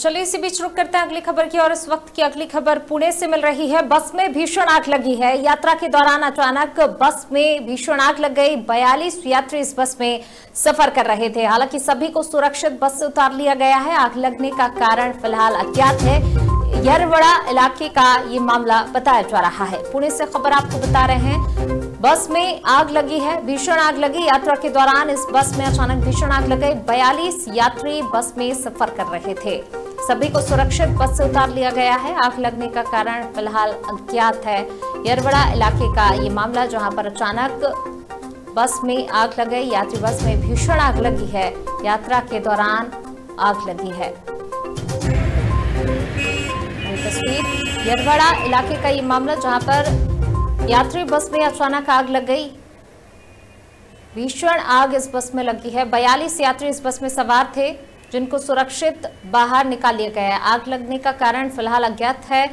चलिए इसी बीच रुक करते हैं अगली खबर की और इस वक्त की अगली खबर पुणे से मिल रही है। बस में भीषण आग लगी है। यात्रा के दौरान अचानक बस में भीषण आग लग गई। बयालीस यात्री इस बस में सफ़र कर रहे थे। हालाँकि सभी को सुरक्षित बस से उतार लिया गया है। आग लगने का कारण फ़िलहाल अज्ञात है। यरवड़ा इलाके का ये मामला बताया जा रहा है। पुणे से खबर आपको बता रहे हैं, बस में आग लगी है। भीषण आग लगी। यात्रा के दौरान इस बस में अचानक भीषण आग लग गई। बयालीस यात्री बस में सफ़र कर रहे थे। सभी को सुरक्षित बस से उतार लिया गया है। आग लगने का कारण फ़िलहाल अज्ञात है। यरवड़ा इलाके का ये मामला, जहाँ पर अचानक बस में आग लग गई यात्री बस में भीषण आग लगी है। यात्रा के दौरान आग लगी है। तस्वीर। यरवड़ा इलाके का ये मामला, जहाँ पर यात्री बस में अचानक आग लग गई। भीषण आग इस बस में लगी है। बयालीस यात्री इस बस में सवार थे। जिनको सुरक्षित बाहर निकाल लिया गया है। आग लगने का कारण फ़िलहाल अज्ञात है।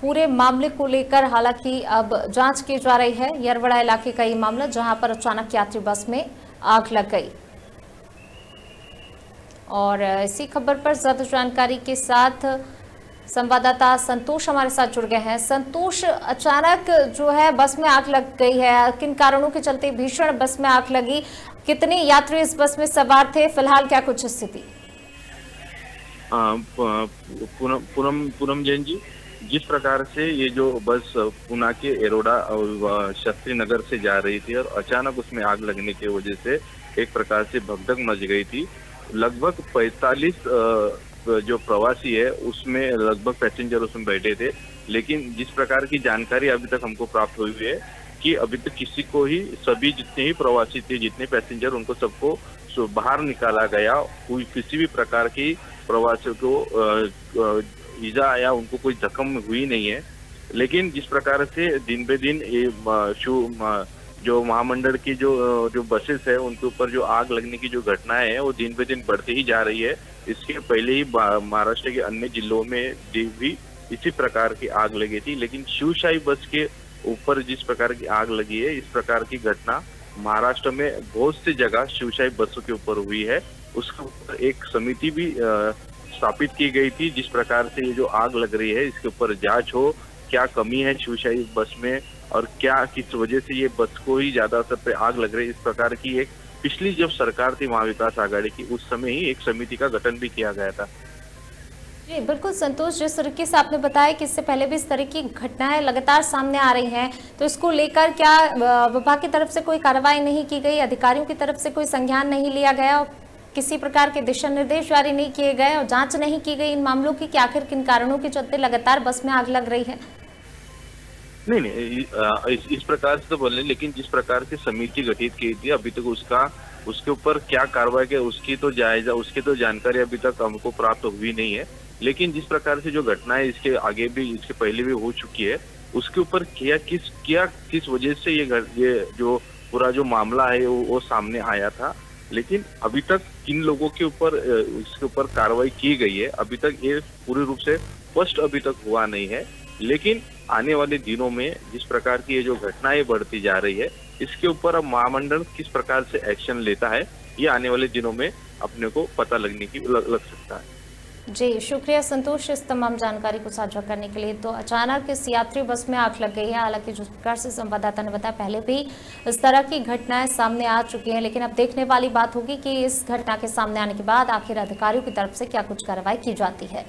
पूरे मामले को लेकर हालाँकि अब जाँच की जा रही है। यरवड़ा इलाके का ये मामला, जहाँ पर अचानक यात्री बस में आग लग गई। और इसी खबर पर ज़्यादा जानकारी के साथ संवाददाता संतोष हमारे साथ जुड़ गए हैं। संतोष, अचानक जो है बस में आग लग गई है। किन कारणों के चलते भीषण बस में आग लगी? कितने यात्री इस बस में सवार थे? फ़िलहाल क्या कुछ स्थिति? पूनम पूनम जैन जी, जिस प्रकार से ये जो बस पुना के एरोडा और शास्त्री नगर से जा रही थी और अचानक उसमें आग लगने की वजह से एक प्रकार से भगदग मच गई थी। लगभग 45 जो प्रवासी है, उसमें लगभग पैसेंजर उसमें बैठे थे। लेकिन जिस प्रकार की जानकारी अभी तक हमको प्राप्त हुई है कि अभी तक किसी को ही, सभी जितने ही प्रवासी थे, जितने पैसेंजर उनको सबको बाहर निकाला गया। कोई किसी भी प्रकार की प्रवासियों को ईजा आया उनको कोई जख्म हुई नहीं है। लेकिन जिस प्रकार से दिन बे दिन ये जो महामंडल की जो जो बसेस है, उनके ऊपर जो आग लगने की जो घटनाएँ है, वो दिन बे दिन बढ़ती ही जा रही है। इसके पहले ही महाराष्ट्र के अन्य जिलों में भी इसी प्रकार की आग लगी थी। लेकिन शिवशाही बस के ऊपर जिस प्रकार की आग लगी है, इस प्रकार की घटना महाराष्ट्र में बहुत सी जगह शिवशाही बसों के ऊपर हुई है। उसके ऊपर एक समिति भी स्थापित की गई थी, जिस प्रकार से ये जो आग लग रही है, इसके ऊपर जाँच हो क्या कमी है शिवशाही बस में और क्या, किस वजह से ये बस को ही ज़्यादातर पे आग लग रही इस प्रकार की एक, पिछली जब सरकार थी महाविकास आघाड़ी की, उस समय ही एक समिति का गठन भी किया गया था। जी, बिल्कुल संतोष, जिस तरीके से आपने बताया कि इससे पहले भी इस तरह की घटनाएँ लगातार सामने आ रही हैं तो इसको लेकर क्या विभाग की तरफ़ से कोई कार्रवाई नहीं की गई? अधिकारियों की तरफ़ से कोई संज्ञान नहीं लिया गया? किसी प्रकार के दिशा निर्देश जारी नहीं किए गए और जाँच नहीं की गई इन मामलों की कि आखिर किन कारणों के चलते लगातार बस में आग लग रही है। नहीं नहीं इस, प्रकार से तो बोले लेकिन जिस प्रकार की समिति गठित की थी अभी तक उसका उसके ऊपर क्या कार्रवाई की उसकी तो जायजा उसकी तो जानकारी अभी तक हमको प्राप्त हुई नहीं है। लेकिन जिस प्रकार से जो घटना है इसके आगे भी इसके पहले भी हो चुकी है उसके ऊपर क्या किस क्या किस वजह से ये ये जो पूरा जो मामला है वो, वो सामने आया था? लेकिन अभी तक किन लोगों के ऊपर इसके ऊपर कार्रवाई की गई है अभी तक ये पूरे रूप से स्पष्ट अभी तक हुआ नहीं है। लेकिन आने वाले दिनों में जिस प्रकार की ये जो घटनाएँ बढ़ती जा रही है इसके ऊपर अब महामंडल किस प्रकार से एक्शन लेता है ये आने वाले दिनों में अपने को पता लगने की लग, लग सकता है। जी, शुक्रिया संतोष इस तमाम जानकारी को साझा करने के लिए। तो अचानक इस यात्री बस में आग लग गई है। हालाँकि जिस प्रकार से संवाददाता ने बताया, पहले भी इस तरह की घटनाएँ सामने आ चुकी हैं, लेकिन अब देखने वाली बात होगी कि इस घटना के सामने आने के बाद आखिर अधिकारियों की तरफ़ से क्या कुछ कार्रवाई की जाती है।